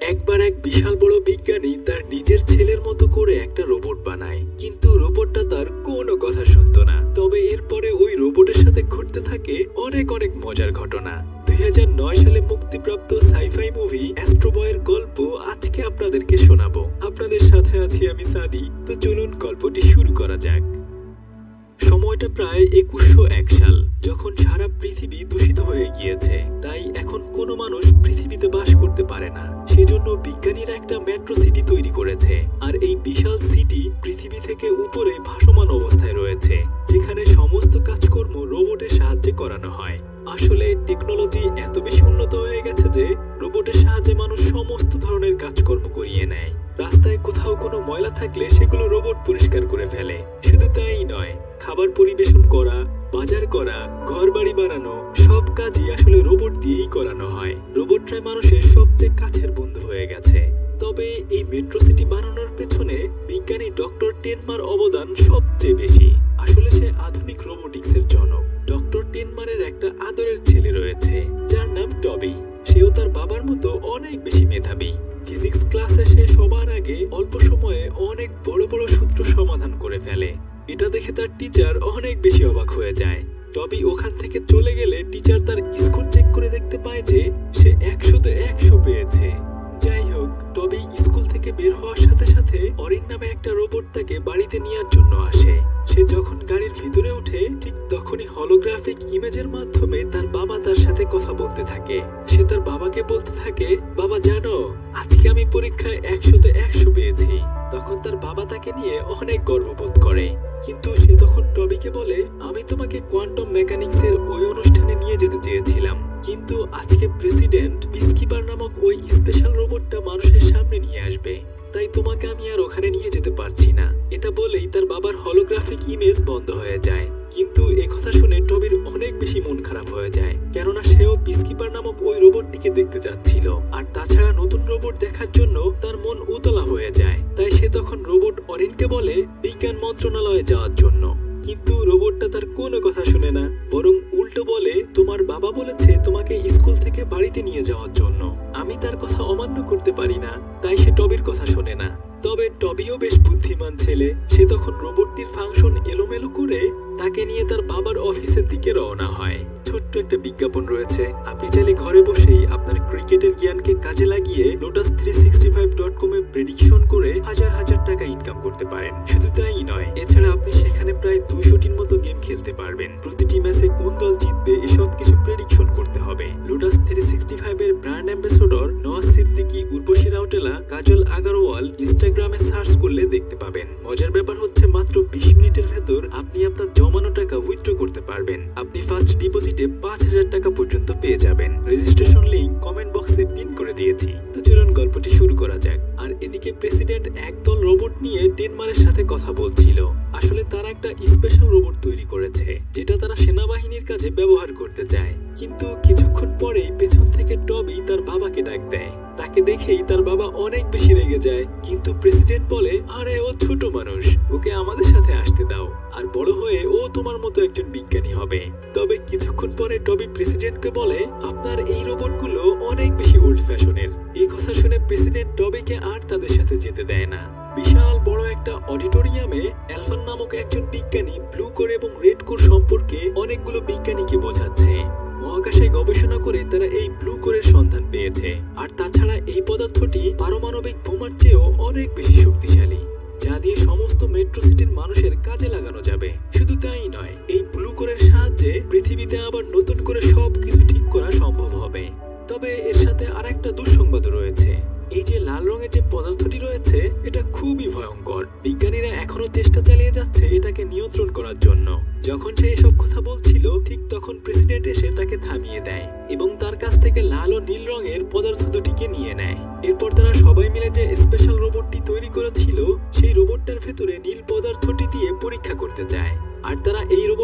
একবার এক বিশাল বড় বিজ্ঞানী তার নিজের ছেলের মতো করে একটা রোবট বানায়। কিন্তু রোবটটা তার কোনো কথা শুনতো না। তবে এরপরে ওই রোবটের সাথে ঘটতে থাকে অনেক অনেক মজার ঘটনা। দুই হাজার নয় সালে মুক্তিপ্রাপ্ত সাইফাই মুভি অ্যাস্ট্রোবয়ের গল্প আজকে আপনাদেরকে শোনাবো। আপনাদের সাথে আছি আমি সাদি। তো চলুন গল্পটি শুরু করা যাক। সময়টা প্রায় একুশশো এক সাল, যখন সারা পৃথিবী দূষিত হয়ে গিয়েছে। তাই এখন কোনো মানুষ পৃথিবীতে বাস করতে পারে না। সেজন্য বিজ্ঞানীরা একটা মেট্রো সিটি তৈরি করেছে, আর এই বিশাল সিটি পৃথিবী থেকে উপরে ভাসমান অবস্থায় রয়েছে, যেখানে সমস্ত কাজকর্ম রোবটের সাহায্যে করানো হয়। আসলে টেকনোলজি আদরের ছেলে রয়েছে, যার নাম টবি। সেও তার বাবার মতো অনেক বেশি মেধাবী। ফিজিক্স ক্লাসে সে সবার আগে অল্প সময়ে অনেক বড় বড় সূত্র সমাধান করে ফেলে। এটা দেখে তার টিচার অনেক বেশি অবাক হয়ে যায়। টবি ওখান থেকে চলে গেলে টিচার তার স্কোর চেক করে দেখতে পায় যে সে একশোতে একশো পেয়েছে। যাই হোক, টবি স্কুল থেকে বের হওয়ার সাথে সাথে অরিন নামে একটা রোবট তাকে বাড়িতে নেওয়ার জন্য আসে। সে যখন গাড়ির ভিতরে ওঠে ঠিক তখনই হলোগ্রাফিক ইমেজের মাধ্যমে সাথে কথা বলতে থাকে। সে তার বাবাকে বলতে থাকে, বাবা, জানো, আজকে আমি পরীক্ষায় একশোতে একশো পেয়েছি। তখন তার বাবা তাকে নিয়ে অনেক গর্ববোধ করে। কিন্তু সে তখন টবিকে বলে, আমি তোমাকে কোয়ান্টাম মেকানিক্সের ওই অনুষ্ঠানে নিয়ে যেতে চেয়েছিলাম। কিন্তু আজকে প্রেসিডেন্ট পিসকিপার নামক ওই স্পেশাল রোবটটা মানুষের সামনে নিয়ে আসবে। তাই তোমাকে আমি আর ওখানে নিয়ে যেতে পারছি না। এটা বলেই তার বাবার হলোগ্রাফিক ইমেজ বন্ধ হয়ে যায়। কিন্তু একথা শুনে টবির অনেক বেশি মন খারাপ হয়ে যায়। কেননা সেও পিসকিপার নামক ওই রোবটটিকে দেখতে যাচ্ছিল আর তাছাড়া নতুন রোবট দেখার জন্য তার মন উতলা হয়ে যায়। তাই সে তখন রোবট অরিনকে বলে বিজ্ঞান মন্ত্রণালয়ে যাওয়ার জন্য। কিন্তু রোবটটা তার কোনো কথা শুনে না, বরং উল্টো বলে, তোমার বাবা বলেছে তোমাকে স্কুল থেকে বাড়িতে নিয়ে যাওয়ার জন্য। আমি তার কথা অমান্য করতে পারি না, তাই সে টবির কথা শোনে না। তবে টবিও বেশ বুদ্ধিমান ছেলে, সে তখন রোবটটির ফাংশন এলোমেলো করে তাকে নিয়ে তার বাবার অফিসের দিকে রওনা হয়। ছোট্ট একটা বিজ্ঞাপন রয়েছে, আপনি চাইলে ঘরে বসেই আপনার ক্রিকেটের জ্ঞানকে কাজে লাগিয়ে Lotus three sixty five dot কমে প্রেডিকশন করে হাজার হাজার টাকা ইনকাম করতে পারেন। শুধু তাই নয়, এছাড়া আপনি সেখানে প্রায় দুশোটির মতো গেম খেলতে পারবেন। প্রতিটি ম্যাচে কোন দল জিতবে এসব কিছু প্রেডিকশন করতে হবে। লোটাস থ্রি সিক্সটি ফাইভ এর ব্র্যান্ড অ্যাম্বাসেডর নওয়াজ সিদ্দিকি, উর্বশী রাউটেলা, কাজল আগারওয়াল ইনস্টাগ্রামে সার্চ করলে দেখতে পাবেন। মজার ব্যাপার হচ্ছে মাত্র বিশ মিনিটের ভেতর আপনি আপনার জমানো টাকা উইথড্র করতে পারবেন। আপনি ফার্স্ট ডিপোজিটে পাঁচ হাজার টাকা পর্যন্ত পেয়ে যাবেন। রেজিস্ট্রেশন লিংক কমেন্ট বক্সে পিন করে দিয়েছি। তো চলুন গল্পটি শুরু করা যাক। আর এদিকে প্রেসিডেন্ট একদল রোবট নিয়ে ডেনমারের সাথে কিন্তু প্রেসিডেন্ট বলে, আরে, ও ছোট মানুষ, ওকে আমাদের সাথে আসতে দাও। আর বড় হয়ে, ও তোমার মতো একজন বিজ্ঞানী হবে। তবে কিছুক্ষণ পরে টবি প্রেসিডেন্টকে বলে, আপনার এই রোবটগুলো অনেক বেশি ওল্ড ফ্যাশনের এই কথা শুনে প্রেসিডেন্ট টবিকে আর তাদের সাথে যেতে দেয় না। বিশাল বড় একটা অডিটোরিয়ামে অ্যালফান নামক একজন বিজ্ঞানী ব্লু কোর এবং রেড কোর সম্পর্কে অনেকগুলো বিজ্ঞানীকে অনেক বেশি শক্তিশালী, যা দিয়ে সমস্ত মেট্রো সিটির মানুষের কাজে লাগানো যাবে। শুধু তাই নয়, এই ব্লু কোরের সাহায্যে পৃথিবীতে আবার নতুন করে সব কিছু ঠিক করা সম্ভব হবে। তবে এর সাথে আরেকটা দুঃসংবাদ রয়েছে। এই যে লাল রঙের যে পদার্থটি রয়েছে, এটা খুবই ভয়ঙ্কর। বিজ্ঞানীরা এখনও চেষ্টা চালিয়ে যাচ্ছে এটাকে নিয়ন্ত্রণ করার জন্য। যখন সে এসব কথা বলছিল, ঠিক তখন প্রেসিডেন্ট এসে তাকে থামিয়ে দেয় এবং তার কাছ থেকে লাল ও নীল রঙের পদার্থ দুটিকে নিয়ে নেয়। এরপর তারা সবাই মিলে যে স্পেশাল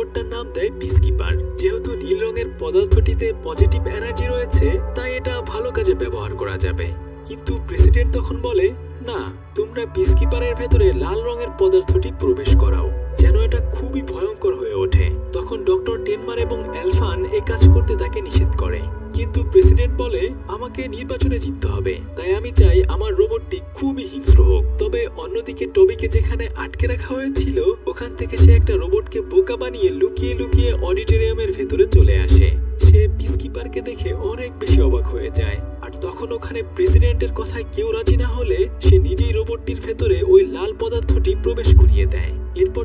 রোবটটার নাম দেয় পিসকিপার যেহেতু নীল রঙের পদার্থটিতে পজিটিভ এনার্জি রয়েছে, তাই এটা ভালো কাজে ব্যবহার করা যাবে। কিন্তু প্রেসিডেন্ট তখন বলে, না, তোমরা পিসকিপারের ভেতরে লাল রঙের পদার্থটি প্রবেশ করাও, যেন এটা খুবই ভয়ঙ্কর হয়ে ওঠে। তখন ডক্টর টেনমার এবং অ্যালফান এ কাজ করতে তাকে নিষেধ করে। কিন্তু প্রেসিডেন্ট বলে আমাকে নির্বাচনে জিততে হবে। তাই আমি চাই আমার রোবটটি খুবই হিংস্র হোক। তবে অন্যদিকে টবিকে যেখানে আটকে রাখা হয়েছিল, ওখান থেকে সে একটা রোবটকে বোকা বানিয়ে লুকিয়ে লুকিয়ে অডিটোরিয়ামের ভেতরে চলে আসে। সে পিসকিপারকে দেখে অনেক বেশি অবাক হয়ে যায়। আর তখন ওখানে প্রেসিডেন্টের কথায় কেউ রাজি না হলে সে নিজেই রোবটটির ভেতরে ওই লাল পদার্থটি প্রবেশ করিয়ে দেয়। এরপর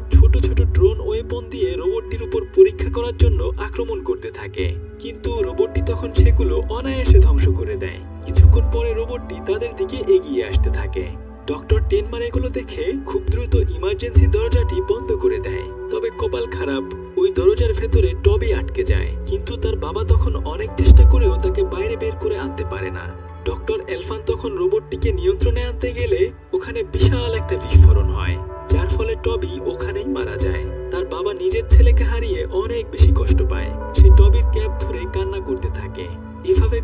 থাকে। ডক্টর টেনমার এগুলো দেখে খুব দ্রুত ইমার্জেন্সি দরজাটি বন্ধ করে দেয়। তবে কপাল খারাপ, ওই দরজার ভেতরে টবি আটকে যায়। কিন্তু তার বাবা তখন অনেক চেষ্টা করেও তাকে বাইরে বের করে আনতে পারে না। ডক্টর এলফান তখন রোবটটিকে নিয়ন্ত্রণে আনতে গেলে ওখানে বিশাল একটা বিস্ফোরণ হয়, যার ফলে টবি ওখানেই মারা যায়। তার বাবা নিজের ছেলেকে হারিয়ে অনেক বেশি কষ্ট পায়। সে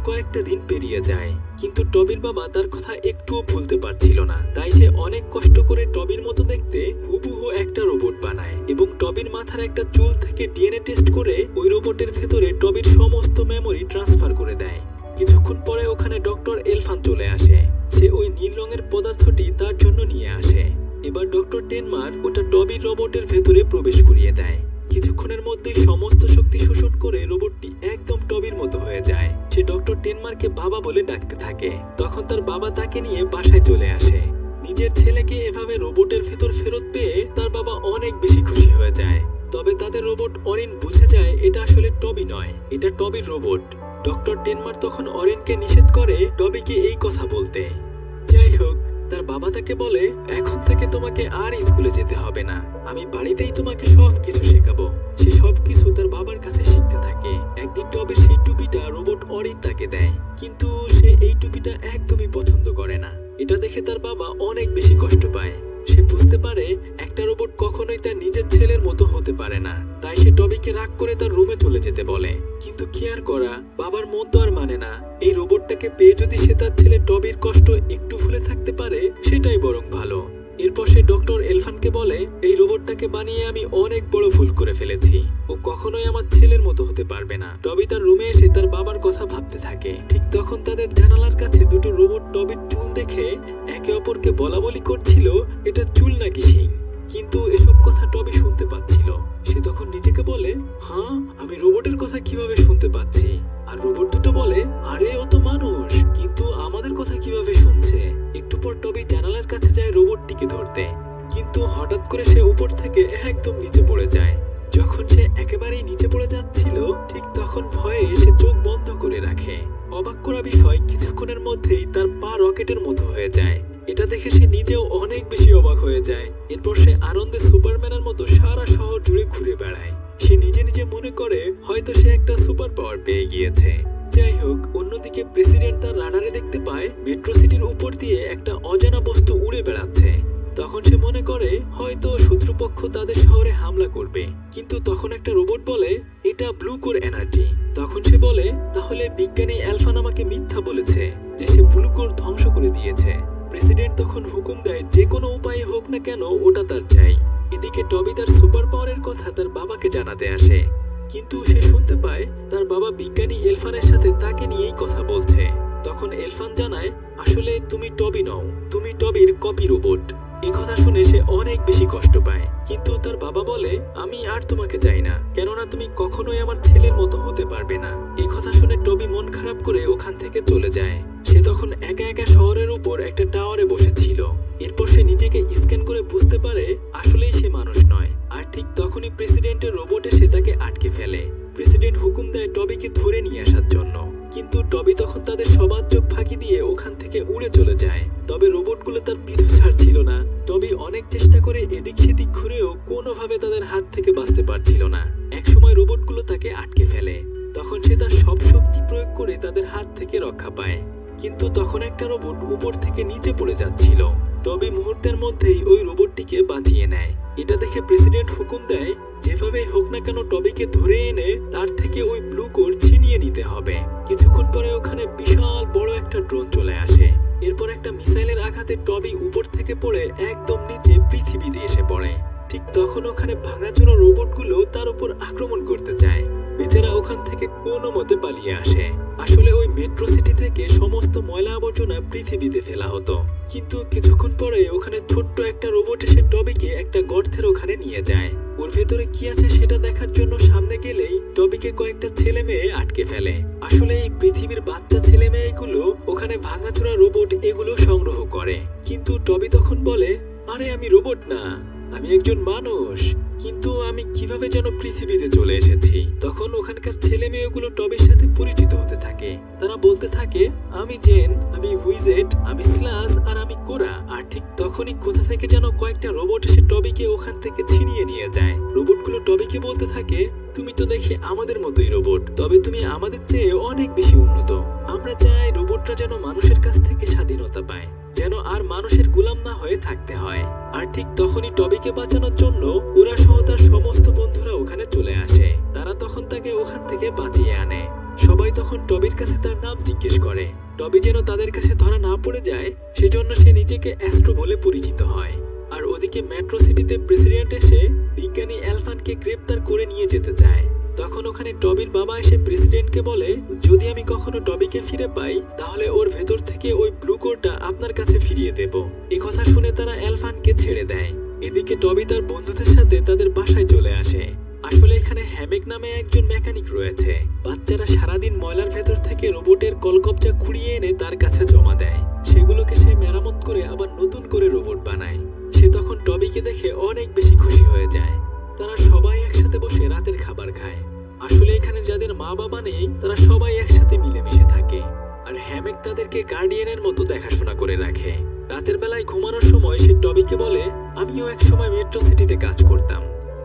কয়েকটা দিন পেরিয়ে যায়। কিন্তু টবির বাবা তার কথা একটুও ভুলতে পারছিল না। তাই সে অনেক কষ্ট করে টবির মতো দেখতে হুবহু একটা রোবট বানায় এবং টবির মাথার একটা চুল থেকে ডিএনএ টেস্ট করে ওই রোবটের ভেতরে টবির সমস্ত মেমরি ট্রান্সফার করে দেয়। কিছুক্ষণ পরে ওখানে ডক্টর এলফান চলে আসে। সে ওই নীল রঙের পদার্থটি তার জন্য নিয়ে আসে। এবার ডক্টর টেনমার ওটা টবির রোবটের ভেতরে প্রবেশ করিয়ে দেয়। কিছুক্ষণের মধ্যেই সমস্ত শক্তি শোষণ করে রোবটটি একদম টবির মতো হয়ে যায়। সে ডক্টর টেনমারকে বাবা বলে ডাকতে থাকে। তখন তার বাবা তাকে নিয়ে বাসায় চলে আসে। নিজের ছেলেকে এভাবে রোবটের ভেতর ফেরত পেয়ে তার বাবা অনেক বেশি খুশি হয়ে যায়। তবে তাদের রোবট অরিন বুঝে যায় এটা আসলে টবি নয়, এটা টবির রোবট। ডক্টর টেনমার তখন অরিনকে নিষেধ করে টবিকে এই কথা বলতে। যাই হোক তার বাবা তাকে বলে, এখন থেকে তোমাকে আর স্কুলে যেতে হবে না। আমি বাড়িতেই তোমাকে সব কিছু শেখাবো। সে সব কিছু তার বাবার কাছে শিখতে থাকে। একদিন টবের সেই টুপিটা রোবট অরিন তাকে দেয়। কিন্তু সে এই টুপিটা একদমই পছন্দ করে না। এটা দেখে তার বাবা অনেক বেশি কষ্ট পায়। সে বুঝতে পারে, একটা রোবট কখনোই তার নিজের ছেলের মতো হতে পারে না। তাই সে টবিকে রাগ করে তার রুমে চলে যেতে বলে। কিন্তু কি আর করা, বাবার মন তো আর মানে না। এই রোবটটাকে পেয়ে যদি সে তার ছেলে কীভাবে শুনতে পাচ্ছি? আর রোবট দুটো বলে, আরে, ও তো মানুষ। কিন্তু আমাদের কথা কীভাবে শুনছে? একটু পর টবি জানালার কাছে যায় রোবটটিকে ধরতে। কিন্তু হঠাৎ করে সে উপর থেকে একদম নিচে পড়ে যায়। যখন সে একেবারেই নিচে পড়ে যাচ্ছিল, ঠিক তখন ভয়ে সে চোখ বন্ধ করে রাখে। অবাক করা বিষয়, কিছুক্ষণের মধ্যেই তার পা রকেটের মতো হয়ে যায়। এটা দেখে সে নিজেও অনেক বেশি অবাক হয়ে যায়। এরপর সে আনন্দে সুপারম্যানের মতো সারা শহর জুড়ে ঘুরে বেড়ায়। হয়তো সে একটা সুপার পাওয়ার পেয়ে গিয়েছে। যাই হোক, অন্যদিকে প্রেসিডেন্ট তার রাডারে দেখতে পায়, মেট্রো সিটির উপর দিয়ে একটা অজানা বস্তু উড়ে বেড়াচ্ছে। তখন সে মনে করে, হয়তো শত্রুপক্ষ তাদের শহরে হামলা করবে। কিন্তু তখন একটা রোবট বলে, এটা ব্লু কোর এনার্জি। তখন সে বলে, তাহলে বিজ্ঞানী অ্যালফান আমাকে মিথ্যা বলেছে যে সে ব্লু কোর ধ্বংস করে দিয়েছে। প্রেসিডেন্ট তখন হুকুম দেয়, যে কোনো উপায়ে হোক না কেন, ওটা তার চাই। এদিকে টবি তার সুপার পাওয়ারের কথা তার বাবাকে জানাতে আসে। কিন্তু সে শুনতে পায় তার বাবা বিজ্ঞানী এলফানের সাথে তাকে নিয়েই কথা বলছে। তখন এলফান জানায়, আসলে তুমি টবি নও, তুমি টবির কপি রোবট। এ কথা শুনে সে অনেক বেশি কষ্ট পায়। কিন্তু তার বাবা বলে, আমি আর তোমাকে চাই না, কেননা তুমি কখনোই আমার ছেলের মতো হতে পারবে না। এই কথা শুনে টবি মন খারাপ করে ওখান থেকে চলে যায়। সে তখন একা একা শহরের উপর একটা টাওয়ারে বসেছিল। এরপর সে নিজেকে স্ক্যান করে বুঝতে পারে, আসলেই সে মানুষ নয়। আর ঠিক তখনই প্রেসিডেন্টের রোবট এসে তাকে আটকে ফেলে। প্রেসিডেন্ট হুকুম দেয় টবিকে ধরে নিয়ে আসার জন্য। কিন্তু টবি তখন তাদের সবার চোখ ফাঁকি দিয়ে ওখান থেকে উড়ে চলে যায়। তবে রোবটগুলো তার পিছু ছাড়ছিল না। টবি অনেক চেষ্টা করে এদিক সেদিক ঘুরেও কোনোভাবে তাদের হাত থেকে বাঁচতে পারছিল না। একসময় রোবটগুলো তাকে আটকে ফেলে। তখন সে তার সব শক্তি প্রয়োগ করে তাদের হাত থেকে রক্ষা পায়। কিন্তু তখন একটা রোবট উপর থেকে নিচে পড়ে যাচ্ছিল। তবে মুহূর্তের মধ্যেই ওই রোবটটিকে বাঁচিয়ে নেয়। এটা দেখে প্রেসিডেন্ট হুকুম দেয়, যেভাবেই হোক না কেন টবিকে ধরে এনে তার থেকে ওই ব্লু কোর ছিনিয়ে নিতে হবে। কিছুক্ষণ পরে ওখানে বিশাল বড় একটা ড্রোন চলে আসে। এরপর একটা মিসাইলের আঘাতে টবি উপর থেকে পড়ে একদম নিচে পৃথিবীতে এসে পড়ে। ঠিক তখন ওখানে ভাঙাচোরা রোবটগুলো তার উপর আক্রমণ করতে চায়। বেচারা ওখান থেকে কোনো মতে পালিয়ে আসে। আসলে ওই মেট্রো সিটি থেকে সমস্ত ময়লা আবর্জনা পৃথিবীতে ফেলা হতো। কিন্তু কিছুক্ষণ পরে ওখানে ছোট্ট একটা রোবট এসে টবিকে একটা গর্তের ওখানে নিয়ে যায়। ওর ভেতরে কি আছে সেটা দেখার জন্য সামনে গেলেই টবিকে কয়েকটা ছেলে মেয়ে আটকে ফেলে। আসলে এই পৃথিবীর বাচ্চা ছেলে মেয়েগুলো ওখানে ভাঙাচোরা রোবট এগুলো সংগ্রহ করে। কিন্তু টবি তখন বলে, আরে, আমি রোবট না। আমি একজন মানুষ, কিন্তু আমি কীভাবে যেন পৃথিবীতে চলে এসেছি? তখন ওখানকার ছেলে মেয়েগুলো টবের সাথে পরিচিত হতে থাকে। তারা বলতে থাকে, আমি জেন, আমি হুইজেট, আমি স্লাস আর আমি কোরা। আর ঠিক তখনই কোথা থেকে যেন কয়েকটা রোবট এসে টবিকে ওখান থেকে ছিনিয়ে নিয়ে যায়। রোবটগুলো টবিকে বলতে থাকে, তুমি তো দেখি আমাদের মতোই রোবট, তবে তুমি আমাদের চেয়ে অনেক বেশি উন্নত। আমরা চাই রোবটরা যেন মানুষের কাছ থেকে স্বাধীনতা পায়। যেন আর মানুষের গোলাম না হয়ে থাকতে হয়। আর ঠিক তখনই টবিকে বাঁচানোর জন্য কুরা সহ তার সমস্ত বন্ধুরা ওখানে চলে আসে। তারা তখন তাকে ওখান থেকে বাঁচিয়ে আনে। সবাই তখন টবির কাছে তার নাম জিজ্ঞেস করে। টবি যেন তাদের কাছে ধরা না পড়ে যায়, সেজন্য সে নিজেকে অ্যাস্ট্রো বলে পরিচিত হয়। আর ওদিকে মেট্রো সিটিতে প্রেসিডেন্ট এসে বিজ্ঞানী অ্যালফানকে গ্রেপ্তার করে নিয়ে যেতে চায়। তখন ওখানে টবির বাবা এসে প্রেসিডেন্টকে বলে, যদি আমি কখনো টবিকে ফিরে পাই, তাহলে ওর ভেতর থেকে ওই ব্লু কোডটা আপনার কাছে ফিরিয়ে দেব। কথা শুনে তারা অ্যালফানকে ছেড়ে দেয়। এদিকে টবি তার বন্ধুদের সাথে তাদের বাসায় চলে আসে। আসলে এখানে হ্যামেক নামে একজন মেকানিক রয়েছে। বাচ্চারা সারাদিন ময়লার ভেতর থেকে রোবটের কলকবজা কুড়িয়ে এনে তার কাছে জমা দেয়। সেগুলোকে সে মেরামত করে আবার নতুন করে রোবট বানায়। সে তখন টবিকে দেখে অনেক বেশি খুশি হয়ে যায়। তারা সবাই একসাথে বসে রাতের খাবার খায়। আসলে এখানে যাদের মা বাবা নেই, তারা সবাই একসাথে মিলেমিশে থাকে। আর হ্যামেক তাদেরকে গার্ডিয়ানের মতো দেখাশোনা করে রাখে। রাতের বেলায় ঘুমানোর সময় সে টবিকে বলে, আমিও এক সময় মেট্রো সিটিতে কাজ করতাম।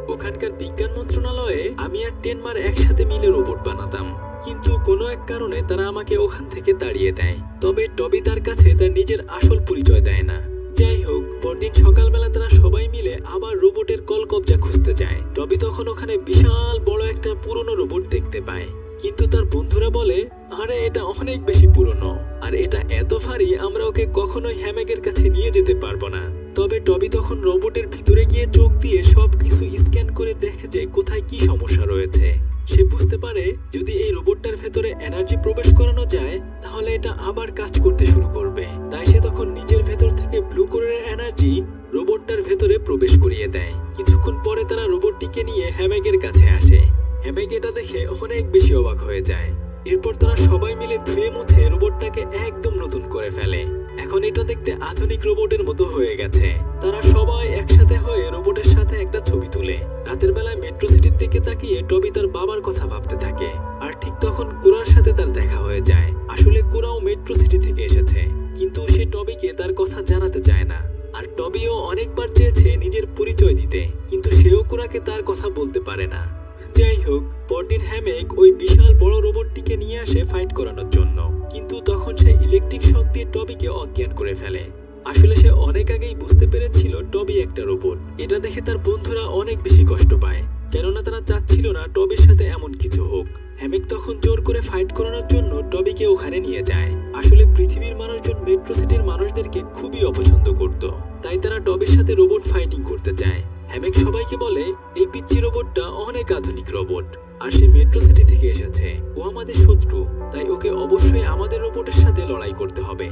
ওখানকার বিজ্ঞান মন্ত্রণালয়ে আমি আর টেনমার একসাথে মিলে রোবট বানাতাম। কিন্তু কোনো এক কারণে তারা আমাকে ওখান থেকে তাড়িয়ে দেয়। তবে টবি তার কাছে তার নিজের আসল পরিচয় দেয় না। যাই হোক, পরদিন সকালবেলা তারা সবাই মিলে আবার রোবটের কল কবজা খুঁজতে যায়। টবি তখন ওখানে বিশাল বড় একটা পুরনো রোবট দেখতে পায়। কিন্তু তার বন্ধুরা বলে, আরে, এটা অনেক বেশি পুরনো। আর এটা এত ভারী, আমরা ওকে কখনোই হ্যামেকের কাছে নিয়ে যেতে পারব না। তবে টবি তখন রোবটের ভিতরে গিয়ে চোখ দিয়ে সবকিছু স্ক্যান করে দেখে যে কোথায় কি সমস্যা রয়েছে। সে বুঝতে পারে যদি এই রোবটটার ভেতরে এনার্জি প্রবেশ করানো যায়, তাহলে এটা আবার কাজ করতে শুরু করবে। তাই সে তখন নিজের ভেতর থেকে ব্লু কোরের এনার্জি রোবটটার ভেতরে প্রবেশ করিয়ে দেয়। কিছুক্ষণ পরে তারা রোবটটিকে নিয়ে হ্যামেগের কাছে আসে। হ্যামেগ এটা দেখে অনেক বেশি অবাক হয়ে যায়। এরপর তারা সবাই মিলে ধুয়ে মুছে রোবটটাকে একদম নতুন করে ফেলে। এখন এটা দেখতে আধুনিক রোবটের মতো হয়ে গেছে। তারা সবাই একসাথে হয়ে রোবটের সাথে একটা ছবি তুলে। রাতের বেলায় মেট্রো সিটির দিকে তাকিয়ে টবি তার বাবার কথা ভাবতে থাকে। আর ঠিক তখন কোরার সাথে তার দেখা হয়ে যায়। আসলে কোরাও মেট্রো সিটি থেকে এসেছে। কিন্তু সে টবিকে তার কথা জানাতে চায় না। আর টবিও অনেকবার চেয়েছে নিজের পরিচয় দিতে। কিন্তু সেও কোরাকে তার কথা বলতে পারে না। যাই হোক পরদিন হ্যামেক ওই বিশাল বড় রোবটটিকে নিয়ে আসে ফাইট করানোর জন্য। কিন্তু তখন সে ইলেকট্রিক শক দিয়ে টবিকে অজ্ঞান করে ফেলে। আসলে সে অনেক আগেই বুঝতে পেরেছিল টবি একটা রোবট। এটা দেখে তার বন্ধুরা অনেক বেশি কষ্ট পায়। কেননা তারা চাচ্ছিল না টবির সাথে এমন কিছু হোক। হ্যামেক তখন জোর করে ফাইট করানোর জন্য টবিকে ওখানে নিয়ে যায়। আসলে পৃথিবীর মানুষজন মেট্রো সিটির মানুষদেরকে খুবই অপছন্দ করত। তাই তারা টবির সাথে রোবট ফাইটিং করতে চায়। হ্যামেক সবাইকে বলে, এই পিচ্চি রোবটটা অনেক আধুনিক রোবট, আর সে মেট্রো সিটি থেকে এসেছে। ও আমাদের শত্রু, তাই ওকে অবশ্যই আমাদের রোবটের সাথে লড়াই করতে হবে।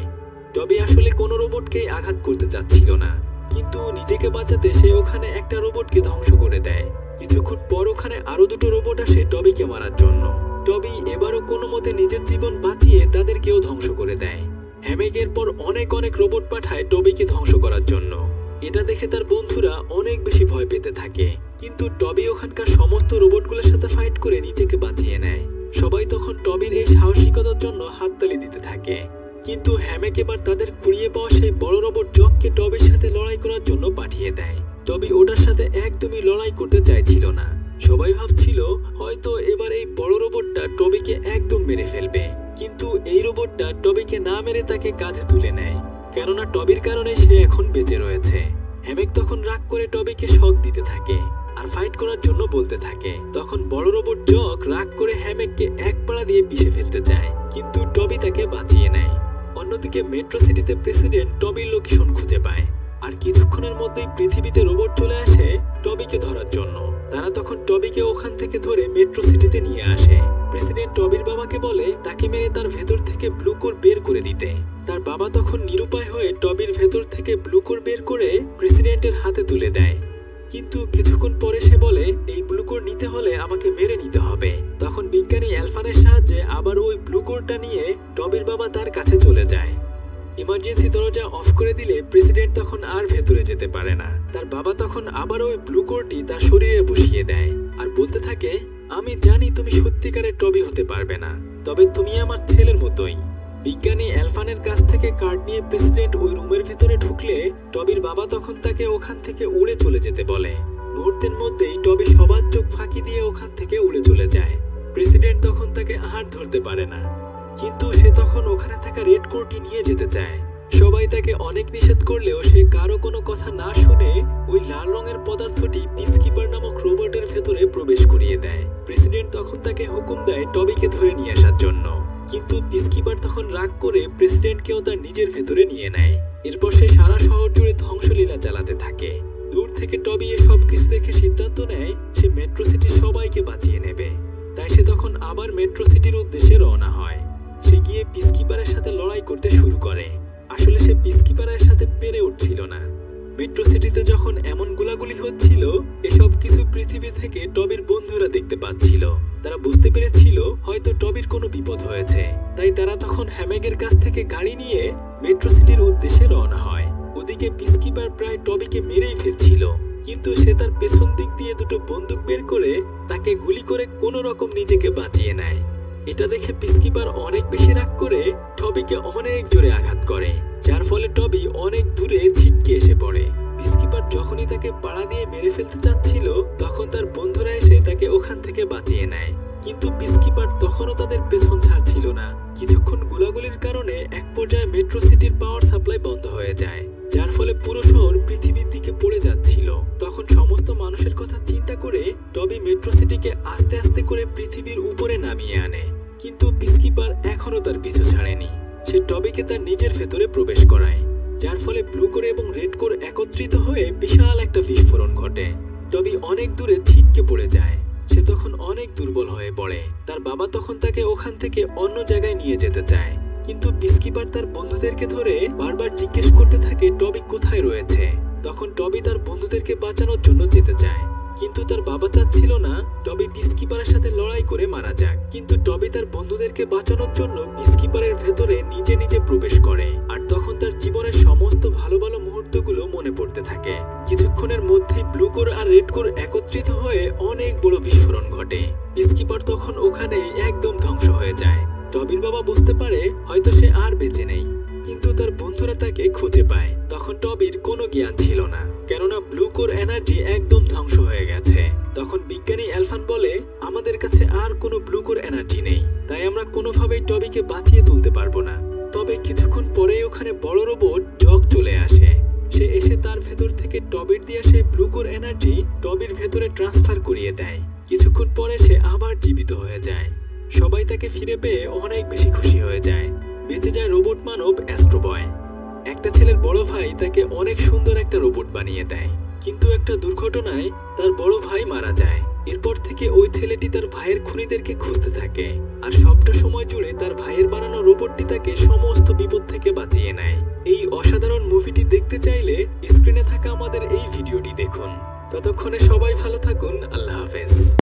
টবি আসলে কোনো রোবটকেই আঘাত করতে চাচ্ছিল না। কিন্তু নিজেকে বাঁচাতে সে ওখানে একটা রোবটকে ধ্বংস করে দেয়। কিছুক্ষণ পর ওখানে আরও দুটো রোবট আসে টবিকে মারার জন্য। টবি এবারও কোনো মতে নিজের জীবন বাঁচিয়ে তাদেরকেও ধ্বংস করে দেয়। হ্যামেগের পর অনেক অনেক রোবট পাঠায় টবিকে ধ্বংস করার জন্য। এটা দেখে তার বন্ধুরা অনেক বেশি ভয় পেতে থাকে। কিন্তু টবি ওখানকার সমস্ত রোবটগুলোর সাথে ফাইট করে নিজেকে বাঁচিয়ে নেয়। সবাই তখন টবির এই সাহসিকতার জন্য হাততালি দিতে থাকে। কিন্তু হ্যামেক এবার তাদের কুড়িয়ে পাওয়া সেই বড় রোবট জককে টবির সাথে লড়াই করার জন্য পাঠিয়ে দেয়। টবি ওটার সাথে একদমই লড়াই করতে চাইছিল না। সবাই ভাবছিল, হয়তো এবার এই বড় রোবটটা টবিকে একদম মেরে ফেলবে। কিন্তু এই রোবটটা টবিকে না মেরে তাকে কাঁধে তুলে নেয়। কেননা টবির কারণে সে এখন বেঁচে রয়েছে। হ্যামেক তখন রাগ করে টবিকে শক দিতে থাকে আর ফাইট করার জন্য বলতে থাকে। তখন বড় রোবট জক রাগ করে হ্যামেককে এক পাড়া দিয়ে পিষে ফেলতে চায়, কিন্তু টবি তাকে বাঁচিয়ে নেয়। অন্যদিকে মেট্রো সিটিতে প্রেসিডেন্ট টবির লোকেশন খুঁজে পায়। আর কিছুক্ষণের মধ্যেই পৃথিবীতে রোবট চলে আসে টবিকে ধরার জন্য। তারা তখন টবিকে ওখান থেকে ধরে মেট্রো সিটিতে নিয়ে আসে। প্রেসিডেন্ট টবির বাবাকে বলে, তাকে মেরে তার ভেতর থেকে ব্লুকোর বের করে দিতে। তার বাবা তখন নিরুপায় হয়ে টবির ভেতর থেকে ব্লু কোর বের করে প্রেসিডেন্টের হাতে তুলে দেয়। কিন্তু কিছুক্ষণ পরে সে বলে, এই ব্লু কোর নিতে হলে আমাকে মেরে নিতে হবে। তখন বিজ্ঞানী অ্যালফানের সাহায্যে আবার ওই ব্লু কোরটা নিয়ে টবির বাবা তার কাছে চলে যায়। ইমার্জেন্সি দরজা অফ করে দিলে প্রেসিডেন্ট তখন আর ভেতরে যেতে পারে না। তার বাবা তখন আবার ওই ব্লু কোরটি তার শরীরে বসিয়ে দেয় আর বলতে থাকে, আমি জানি তুমি সত্যিকারের টবি হতে পারবে না, তবে তুমি আমার ছেলের মতোই। বিজ্ঞানী অ্যালফানের কাছ থেকে কার্ড নিয়ে প্রেসিডেন্ট ওই রুমের ভিতরে ঢুকলে টবির বাবা তখন তাকে ওখান থেকে উড়ে চলে যেতে বলে। মুহূর্তের মধ্যেই টবি সবার চোখ ফাঁকি দিয়ে ওখান থেকে উড়ে চলে যায়। প্রেসিডেন্ট তখন তাকে আর ধরতে পারে না। কিন্তু সে তখন ওখানে থাকা রেড কোরটি নিয়ে যেতে চায়। সবাই তাকে অনেক নিষেধ করলেও সে কারও কোনো কথা না শুনে ওই লাল রঙের পদার্থটি পিসকিপার নামক রোবটের ভেতরে প্রবেশ করিয়ে দেয়। প্রেসিডেন্ট তখন তাকে হুকুম দেয় টবিকে ধরে নিয়ে আসার জন্য। কিন্তু পিসকিপার তখন রাগ করে প্রেসিডেন্টকেও তার নিজের ভেতরে নিয়ে নেয়। এরপর সে সারা শহর জুড়ে ধ্বংসলীলা চালাতে থাকে। দূর থেকে টবি এ সব কিছু দেখে সিদ্ধান্ত নেয়, সে মেট্রো সিটির সবাইকে বাঁচিয়ে নেবে। তাই সে তখন আবার মেট্রো সিটির উদ্দেশ্যে রওনা হয়। সে গিয়ে পিসকিপারের সাথে লড়াই করতে শুরু করে। আসলে সে পিসকিপারের সাথে পেরে উঠছিল না। মেট্রো সিটিতে যখন এমন গুলাগুলি হচ্ছিল, এসব কিছু পৃথিবী থেকে টবির বন্ধুরা দেখতে পাচ্ছিল। তারা বুঝতে পেরেছিল হয়তো টবির কোনো বিপদ হয়েছে। তাই তারা তখন হ্যামেগের কাছ থেকে গাড়ি নিয়ে মেট্রো সিটির উদ্দেশ্যে রওনা হয়। ওদিকে পিসকিপার প্রায় টবিকে মেরেই ফেলছিল। কিন্তু সে তার পেছন দিক দিয়ে দুটো বন্দুক বের করে তাকে গুলি করে কোনো রকম নিজেকে বাঁচিয়ে নেয়। এটা দেখে পিসকিপার অনেক বেশি রাগ করে টবিকে অনেক জোরে আঘাত করে। যার ফলে টবি অনেক দূরে ছিটকে এসে পড়ে। পিসকিপার যখনই তাকে পাড়া দিয়ে মেরে ফেলতে চাচ্ছিল, তখন তার বন্ধুরা এসে তাকে ওখান থেকে বাঁচিয়ে নেয়। কিন্তু পিসকিপার তখনও তাদের পেছন ছাড়ছিল না। কিছুক্ষণ গোলাগুলির কারণে এক পর্যায়ে মেট্রো সিটির পাওয়ার সাপ্লাই বন্ধ হয়ে যায়, যার ফলে পুরো শহর পৃথিবীর দিকে পড়ে যাচ্ছিল। তখন সমস্ত মানুষের কথা চিন্তা করে টবি মেট্রো সিটিকে আস্তে আস্তে করে পৃথিবীর উপরে নামিয়ে আনে। কিন্তু পিসকিপার এখনও তার পিছু ছাড়েনি। সে টবিকে তার নিজের ভেতরে প্রবেশ করায়, যার ফলে ব্লু কোর এবং রেড কোর একত্রিত হয়ে বিশাল একটা বিস্ফোরণ ঘটে। টবি অনেক দূরে ছিটকে পড়ে যায়। সে তখন অনেক দুর্বল হয়ে পড়ে। তার বাবা তখন তাকে ওখান থেকে অন্য জায়গায় নিয়ে যেতে চায়। কিন্তু পিসকিপার তার বন্ধুদেরকে ধরে বারবার জিজ্ঞেস করতে থাকে টবি কোথায় রয়েছে। তখন টবি তার বন্ধুদেরকে বাঁচানোর জন্য যেতে চায়। কিন্তু তার বাবা চাচ্ছিল না, টবি পিসকিপারের সাথে লড়াই করে মারা যাক। কিন্তু টবি তার বন্ধুদেরকে বাঁচানোর জন্য ব্লু কোর আর রেড কোর একত্রিত হয়ে অনেক বড় বিস্ফোরণ ঘটে। পিসকিপার তখন ওখানেই একদম ধ্বংস হয়ে যায়। টবির বাবা বুঝতে পারে, হয়তো সে আর বেঁচে নেই। কিন্তু তার বন্ধুরা তাকে খুঁজে পায়। তখন টবির কোনো জ্ঞান ছিল না। কেননা ব্লু কোর এনার্জি একদম ধ্বংস হয়ে গেছে। তখন বিজ্ঞানী অ্যালফান বলে, আমাদের কাছে আর কোনো ব্লু কোর এনার্জি নেই। তাই আমরা কোনোভাবেই টবিকে বাঁচিয়ে তুলতে পারব না। তবে কিছুক্ষণ পরেই ওখানে বড় রোবট জগ চলে আসে। সে এসে তার ভেতর থেকে টবির দিয়ে সেই ব্লুকোর এনার্জি টবির ভেতরে ট্রান্সফার করিয়ে দেয়। কিছুক্ষণ পরে সে আবার জীবিত হয়ে যায়। সবাই তাকে ফিরে পেয়ে অনেক বেশি খুশি হয়ে যায়। বেঁচে যায় রোবট মানব অ্যাস্ট্রোবয় একটা ছেলের বড় ভাই তাকে অনেক সুন্দর একটা রোবট বানিয়ে দেয়। কিন্তু একটা দুর্ঘটনায় তার বড় ভাই মারা যায়। এরপর থেকে ওই ছেলেটি তার ভাইয়ের খুনিদেরকে খুঁজতে থাকে আর সবটা সময় জুড়ে তার ভাইয়ের বানানো রোবটটি তাকে সমস্ত বিপদ থেকে বাঁচিয়ে নেয়। এই অসাধারণ মুভিটি দেখতে চাইলে স্ক্রিনে থাকা আমাদের এই ভিডিওটি দেখুন। ততক্ষণে সবাই ভালো থাকুন, আল্লাহ হাফেজ।